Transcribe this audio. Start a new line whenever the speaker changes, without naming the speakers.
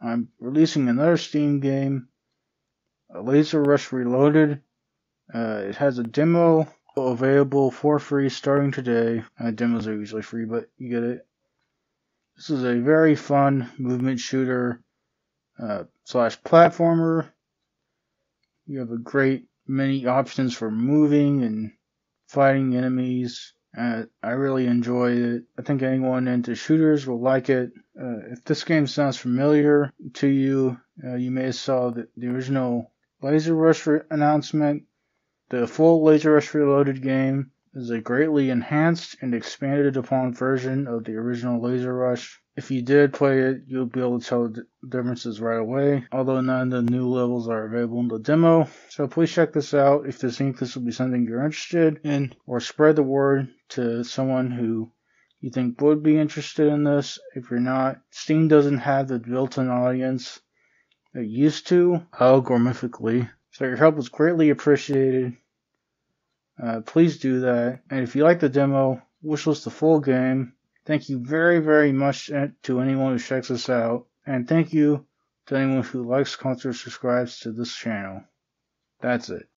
I'm releasing another Steam game, Lazer Rush Reloaded. Uh, it has a demo available for free starting today. Uh, demos are usually free, but you get it. This is a very fun movement shooter uh, slash platformer. You have a great many options for moving and fighting enemies. Uh, I really enjoy it. I think anyone into shooters will like it. If this game sounds familiar to you, uh, you may have saw the, the original Lazer Rush re- announcement. The full Lazer Rush Reloaded game is a greatly enhanced and expanded upon version of the original Lazer Rush. If you did play it, you'll be able to tell the differences right away, although none of the new levels are available in the demo. So please check this out if you think this will be something you're interested in, or spread the word to someone who you think would be interested in this. If you're not, Steam doesn't have the built-in audience it used to, algorithmically. So your help is greatly appreciated. Uh, please do that. And if you like the demo, wishlist the full game. Thank you very, very much to anyone who checks this out. And thank you to anyone who likes, comments, or subscribes to this channel. That's it.